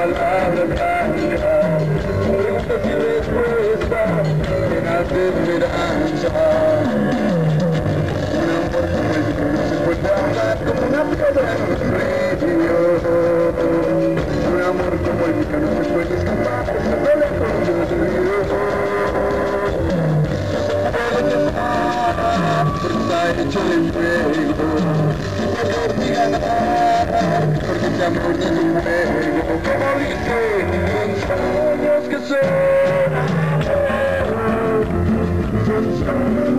palabra mágica, pregunta sin respuesta, llenas de esperanza. Un amor como el que no se puede amar como una piedra en un río. Un amor como el que no se puede escapar, se duele con Dios de Dios. Está hecho de fe. Sueños que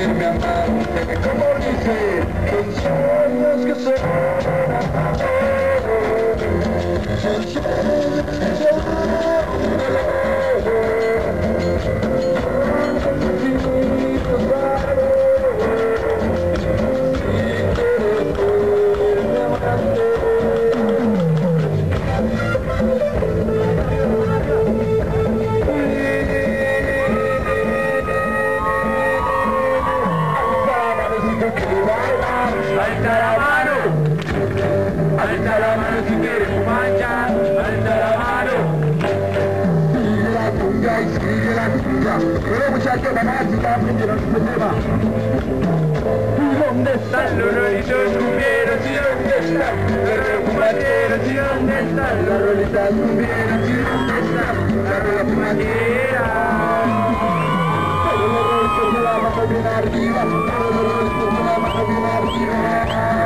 quieres verme amante, como Alta la mano, alta la mano si quieres mancha, alta la mano. Sigue la cumbia y sigue la cumbia. Pero muchachos, mamá, si está aprendiendo este tema. ¿Y dónde Están los rolitos cumbieros y dónde están los cumbieros y dónde están los rolitas cumbieros y dónde están las rolas cumbieras. Pero los rostros se la a bien arriba, Yeah.